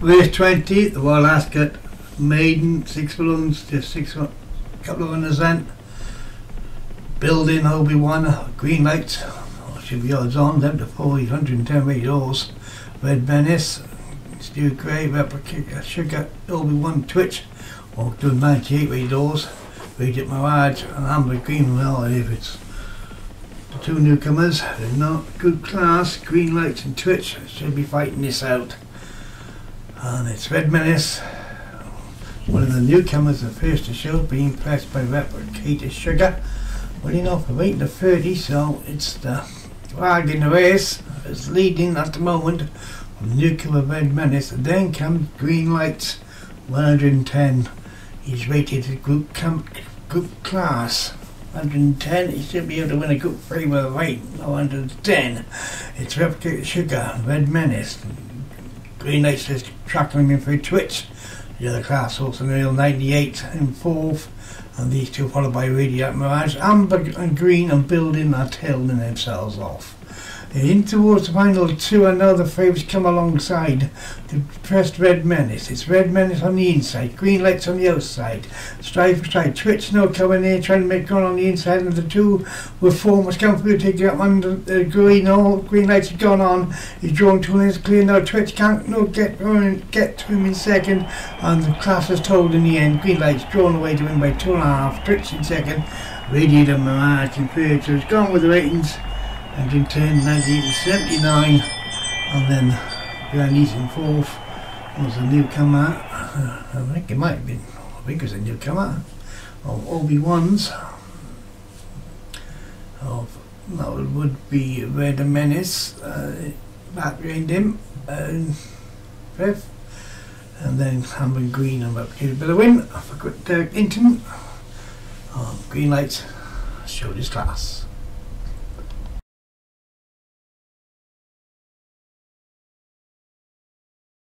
Race 20, the Royal Ascot Maiden, six balloons, just six, a couple of runners then. Building Obi-Wan, green lights, should be odds on, them to 4, 110 rate horse. Red Menace, Stu Gray, Replica, Sugar, Obi-Wan Twitch, or do 98 rate horse. Radiant Mirage, and Amber Green, well, if it's the two newcomers, they're not good class, green lights and Twitch, should be fighting this out. And it's Red Menace, one of the newcomers, first to show, being pressed by Replicator Sugar. Winning off of 8 to 30, so it's the the race. It's leading at the moment from newcomer Red Menace. And then comes Green Lights, 110. He's rated a group, com- group class. 110, he should be able to win a group three with a weight, 110. It's Replicator Sugar, Red Menace. Green Lights is tracking him through Twitch. The other class also Neil 98 in fourth, and these two followed by Radiant Mirage. Amber and Green and Building are tailing themselves off. The final two, and the favourites come alongside the pressed Red Menace. It's Red Menace on the inside, Green Lights on the outside. Stride for. Twitch now coming in, trying to make ground on the inside, and the two with four must come through, taking up under the green. All Green Lights have gone on. He's drawn two lanes clear now. Twitch can't no get get to him in second, and the class is told in the end. Green Lights drawn away to win by two and a half. Twitch in second. Radiant and Mirage it's gone with the ratings. 1910, 1979, and then Granny's in fourth was a newcomer. I think it might have been, I think it was a newcomer of Obi-Wan's. Of, that would be Red Menace, uh, back behind him, uh, fifth. And then Amber Green and Replicated Bit of Win. I forgot Derek Inton. Um, green lights showed his class.